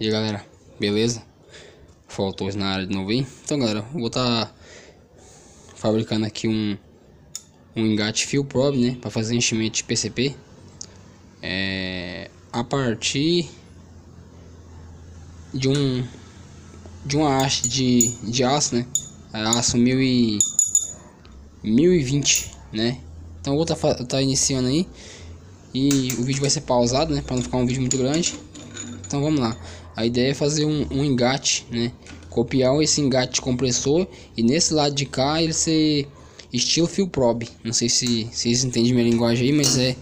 E aí galera, beleza? Faltou na área de novo aí. Então galera, vou estar tá fabricando aqui um, um engate fio probe, né? Para fazer enchimento de PCP. É, a partir de um de uma haste de, de aço, né? Aço mil e, 1020, né? Então vou estar tá, tá iniciando aí. E o vídeo vai ser pausado, né? Para não ficar um vídeo muito grande. Então vamos lá. A ideia é fazer um, um engate, né? Copiar esse engate compressor e nesse lado de cá ele ser estilo fio probe. Não sei se, se vocês entendem minha linguagem aí, mas é,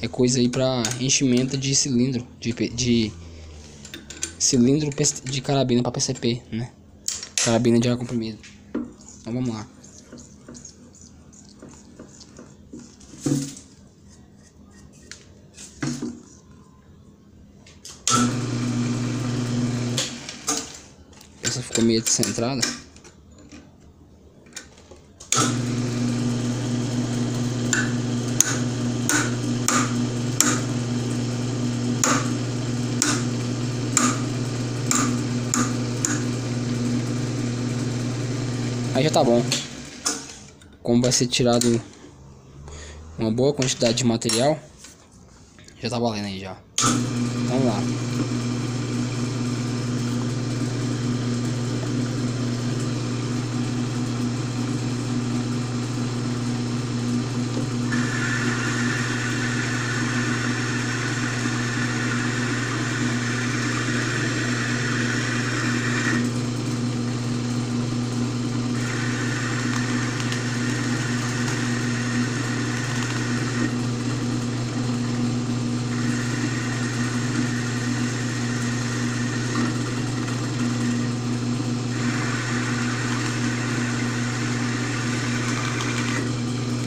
é coisa aí para enchimento de cilindro, de, de cilindro de carabina para PCP, né? Carabina de ar comprimido. Então vamos lá. Ficou meio descentrada. Aí já tá bom. Como vai ser tirado uma boa quantidade de material, já tá valendo aí já. Vamos lá.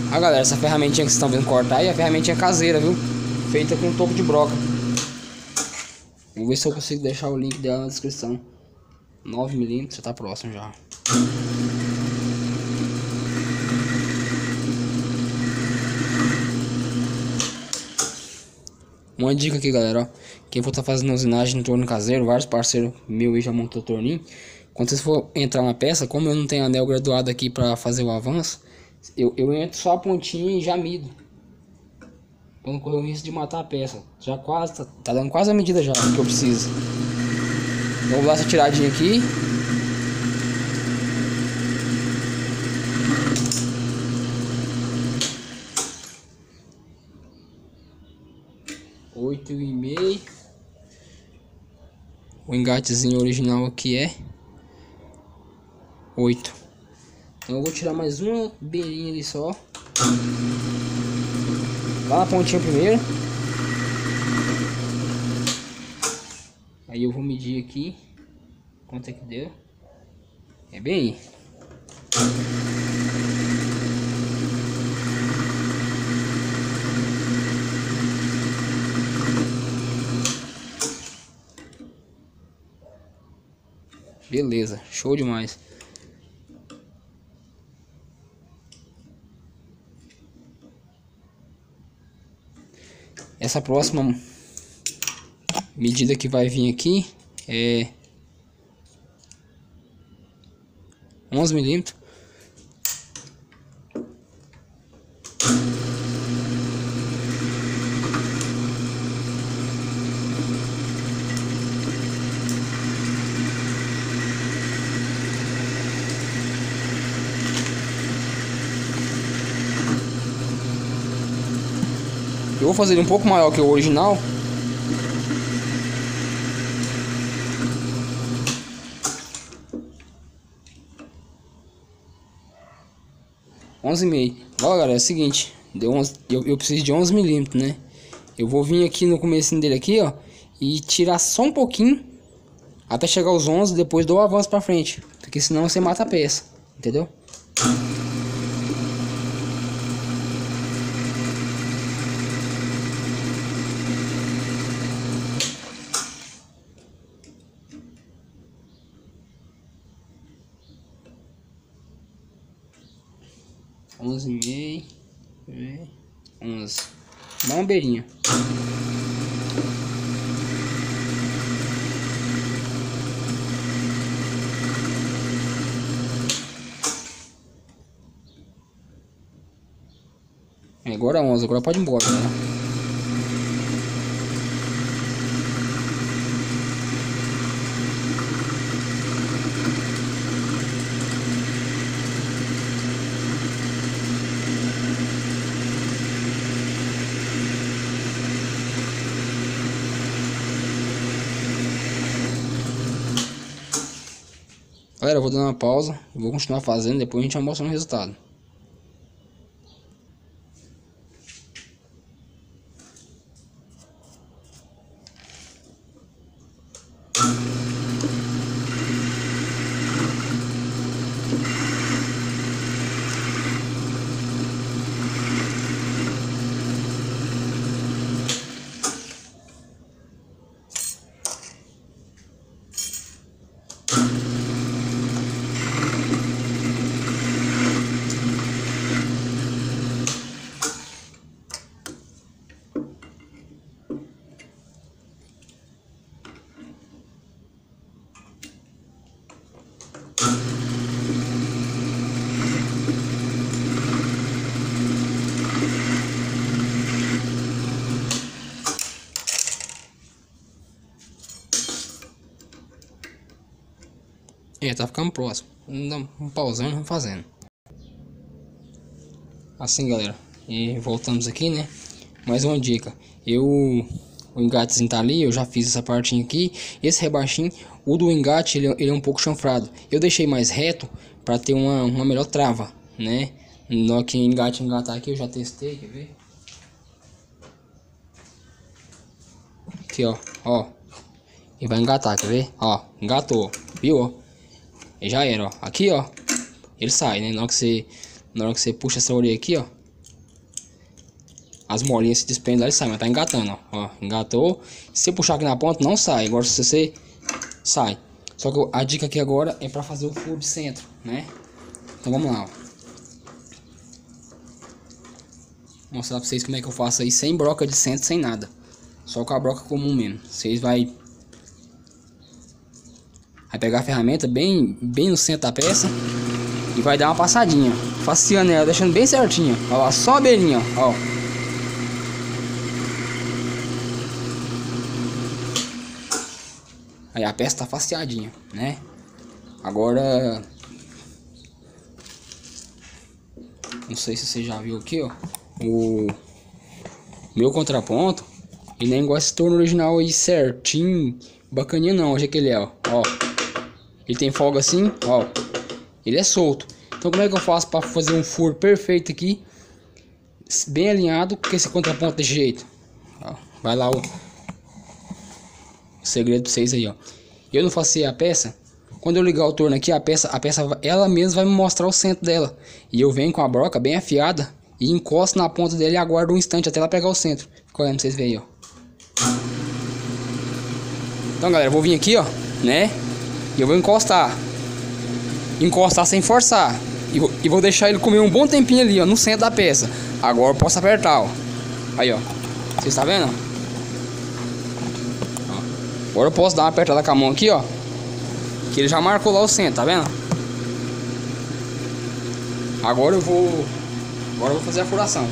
Ah galera, essa ferramentinha que vocês estão vendo cortar aí é a ferramentinha caseira, viu? Feita com topo de broca. Vou ver se eu consigo deixar o link dela na descrição. 9mm, já tá próximo já. Uma dica aqui galera, ó. Quem for tá fazendo usinagem no torno caseiro, vários parceiros meu aí já montou o torninho. Quando vocês for entrar na peça, como eu não tenho anel graduado aqui para fazer o avanço, eu, eu entro só a pontinha e já mido. Pra não correr o risco de matar a peça. Já quase, tá, tá dando quase a medida já que eu preciso. Então vou dar essa tiradinha aqui. Oito e meio. O engatezinho original aqui é oito. Então eu vou tirar mais uma beirinha ali só. Lá na pontinha primeiro. Aí eu vou medir aqui. Quanto é que deu. É bem aí. Beleza, show demais. Essa próxima medida que vai vir aqui é 11 milímetros. Eu vou fazer ele um pouco maior que o original. Onze e meio. Ó, galera, é o seguinte. Deu 11, eu, eu preciso de 11 milímetros, né? Eu vou vir aqui no começo dele aqui, ó. E tirar só um pouquinho. Até chegar aos 11, depois dou o avanço pra frente. Porque senão você mata a peça. Entendeu? beirinha. É, agora 11, agora pode ir embora, né? Galera, eu vou dar uma pausa, vou continuar fazendo, depois a gente vai mostrar o resultado. É, tá ficando próximo. Um pausando, vamos fazendo. Assim, galera. E voltamos aqui, né? Mais uma dica. Eu... O engatezinho tá ali, eu já fiz essa partinha aqui. Esse rebaixinho, o do engate, ele, ele é um pouco chanfrado. Eu deixei mais reto para ter uma, uma melhor trava, né? No que engate engatar aqui, eu já testei, quer ver? Aqui, ó, ó. E vai engatar, quer ver? Ó, engatou, viu? E já era, ó. Aqui, ó. Ele sai, né? Na hora que você, na hora que você puxa essa orelha aqui, ó. As molinhas se desprendem lá e sai, mas tá engatando, ó. ó. Engatou. Se você puxar aqui na ponta, não sai. Agora se você sai. Só que a dica aqui agora é pra fazer o furo de centro, né? Então vamos lá, ó. Vou mostrar pra vocês como é que eu faço aí sem broca de centro, sem nada. Só com a broca comum mesmo. Vocês vai Vai pegar a ferramenta bem, bem no centro da peça e vai dar uma passadinha, faciando ela, deixando bem certinha. Ó lá, só a beirinha, ó. Aí a peça tá faceadinha, né? Agora não sei se você já viu aqui, ó, o meu contraponto, ele nem gosta de torno original aí certinho, bacaninha não, olha que ele é, ó. ó. Ele tem folga assim, ó. Ele é solto. Então como é que eu faço para fazer um furo perfeito aqui? Bem alinhado com esse contraponto desse jeito. Ó, vai lá o, o segredo pra vocês aí, ó. Eu não faço a peça. Quando eu ligar o torno aqui, a peça, a peça ela mesma vai me mostrar o centro dela. E eu venho com a broca bem afiada e encosto na ponta dele e aguardo um instante até ela pegar o centro. Fica olhando pra vocês verem aí, ó. Então, galera, vou vir aqui, ó, né? E eu vou encostar. Encostar sem forçar. E vou, e vou deixar ele comer um bom tempinho ali, ó, no centro da peça. Agora eu posso apertar, ó. Aí, ó. Vocês tá vendo? Ó. Agora eu posso dar uma apertada com a mão aqui, ó. Que ele já marcou lá o centro, tá vendo? Agora eu vou... Agora eu vou fazer a furação.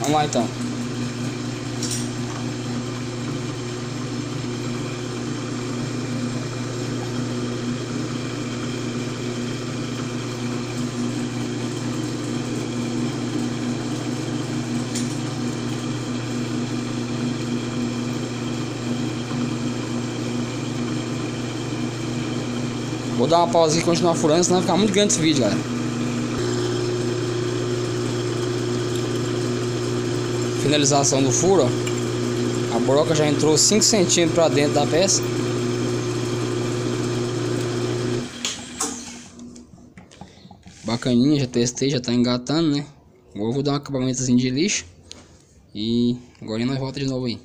Vamos lá então. Vou dar uma pausa e continuar furando, senão vai ficar muito grande esse vídeo, galera. Finalização do furo, ó. A broca já entrou 5 centímetros para dentro da peça. Bacaninha, já testei, já tá engatando, né? Agora eu vou dar um acabamentozinho de lixo. E agora nós volta de novo aí.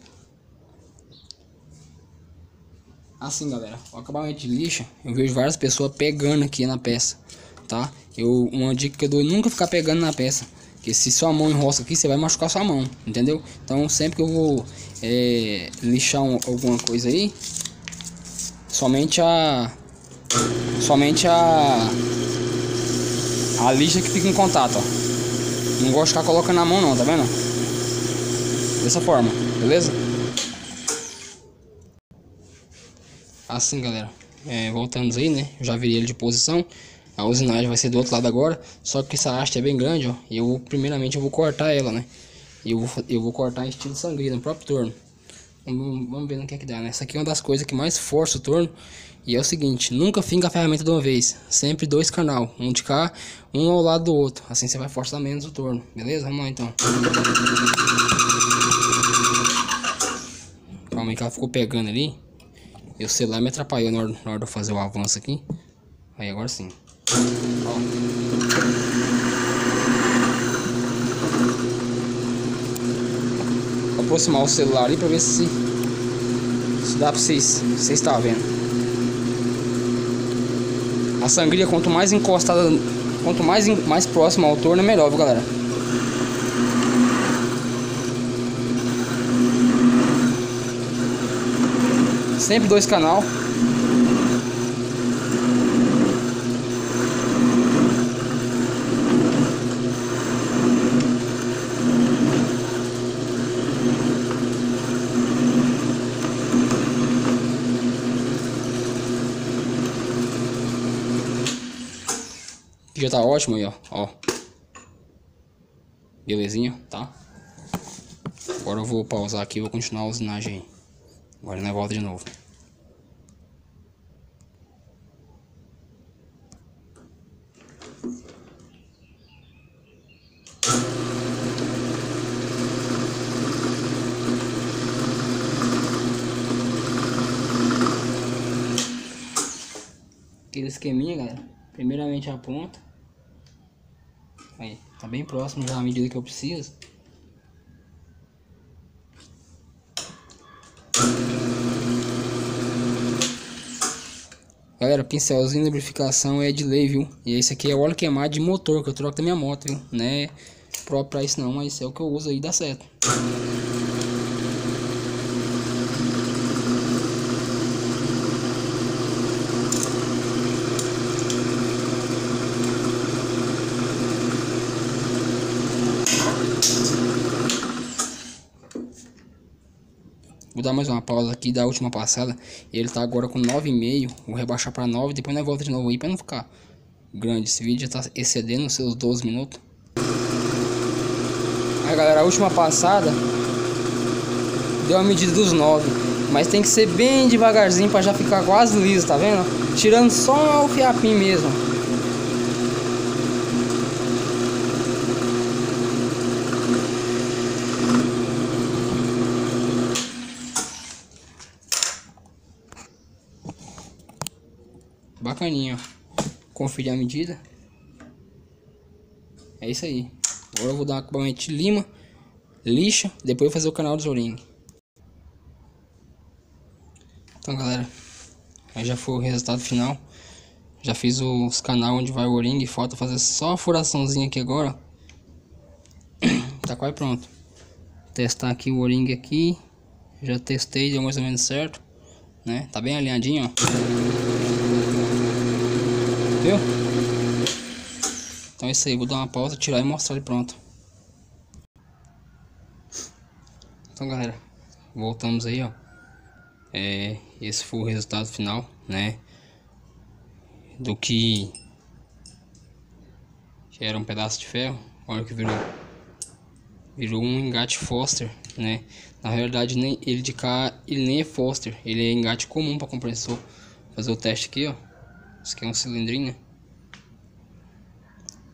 Assim, galera, o acabamento de lixo, eu vejo várias pessoas pegando aqui na peça, tá? Eu, uma dica que eu dou, é nunca ficar pegando na peça. Porque se sua mão enrosca aqui, você vai machucar sua mão, entendeu? Então sempre que eu vou é, lixar um, alguma coisa aí, somente a somente a a lixa que fica em contato, ó. Não gosto de ficar colocando na mão não, tá vendo? Dessa forma, beleza? Assim, galera. É, voltamos aí, né? já virei ele de posição. A usinagem vai ser do outro lado agora. Só que essa haste é bem grande, ó. E eu, primeiramente, eu vou cortar ela, né? E eu vou, eu vou cortar em estilo sangria no próprio torno. Vamos, vamos ver no que é que dá, né? Essa aqui é uma das coisas que mais força o torno. E é o seguinte, nunca finca a ferramenta de uma vez. Sempre dois canal, um de cá, um ao lado do outro. Assim você vai forçar menos o torno, beleza? Vamos lá então. Calma aí que ela ficou pegando ali. E o celular me atrapalhou na hora, na hora de eu fazer o avanço aqui. Aí agora sim. Vou aproximar o celular ali pra ver se, se dá pra vocês. Vocês estão vendo. A sangria, quanto mais encostada, quanto mais, mais próximo ao torno, é melhor, viu, galera? Sempre dois canal. Já tá ótimo aí, ó. ó. Belezinha, tá? Agora eu vou pausar aqui e vou continuar a usinagem aí. Agora nós volta de novo. Aquele esqueminha, galera. Primeiramente a ponta. Aí, tá bem próximo à medida que eu preciso. Galera, pincelzinho de lubrificação é de lei, viu? E esse aqui é óleo queimado de motor que eu troco da minha moto, viu? Não é próprio pra isso não, mas é o que eu uso aí, dá certo. Dar mais uma pausa aqui da última passada. Ele tá agora com 9,5. Vou rebaixar para 9. Depois nós volta de novo aí para não ficar grande. Esse vídeo já tá excedendo os seus 12 minutos. Aí galera, a última passada deu a medida dos 9. Mas tem que ser bem devagarzinho para já ficar quase liso, tá vendo? Tirando só o fiapinho mesmo. Bacaninha, ó. Conferir a medida. É isso aí. Agora eu vou dar um acabamento de lima, lixa, depois fazer o canal do Zoring. Então galera, aí já foi o resultado final. Já fiz os canal onde vai o O-ring, falta fazer só a furaçãozinha aqui agora. tá quase pronto. Testar aqui o O-ring aqui. Já testei, deu mais ou menos certo. Né? Tá bem alinhadinho, ó. Viu? Então é isso aí, vou dar uma pausa, tirar e mostrar ele pronto. Então galera, voltamos aí ó. É, esse foi o resultado final, né? Do que, que era um pedaço de ferro. Olha o que virou. Virou um engate Foster, né? Na realidade, nem ele de cá, ele nem é Foster, ele é engate comum para compressor. Vou fazer o teste aqui, ó. Isso aqui é um cilindrinho, né?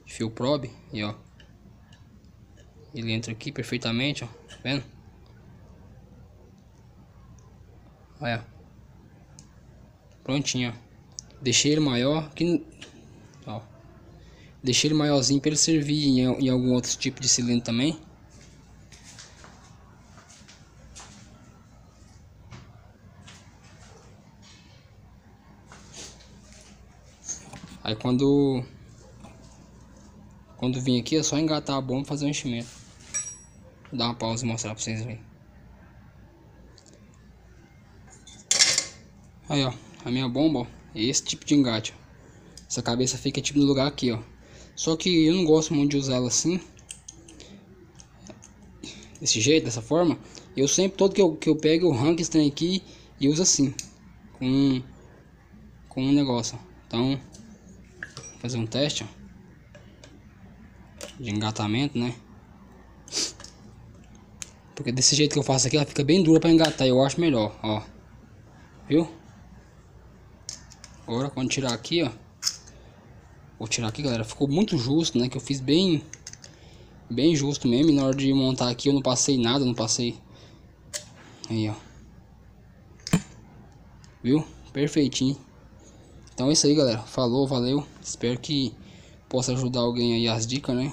Fio probe, e ó. Ele entra aqui perfeitamente, ó. Tá vendo? Olha. Prontinho, ó. Deixei ele maior que... Ó. Deixei ele maiorzinho para ele servir em, em algum outro tipo de cilindro também. Aí quando quando vir aqui é só engatar a bomba e fazer o enchimento. Vou dar uma pausa e mostrar pra vocês verem. Aí ó, a minha bomba, ó, é esse tipo de engate, ó. Essa cabeça fica tipo no lugar aqui, ó. Só que eu não gosto muito de usar ela assim. Desse jeito, dessa forma. Eu sempre, todo que eu, que eu pego, eu arranco esse trem aqui e uso assim. Com, com um negócio. Então, fazer um teste, ó. De engatamento, né? Porque desse jeito que eu faço aqui, ela fica bem dura para engatar. Eu acho melhor, ó. Viu? Agora, quando tirar aqui, ó. Vou tirar aqui, galera. Ficou muito justo, né? Que eu fiz bem... Bem justo mesmo. E na hora de montar aqui, eu não passei nada. Não passei... Aí, ó. Viu? Perfeitinho. Então é isso aí, galera. Falou, valeu. Espero que possa ajudar alguém aí as dicas, né?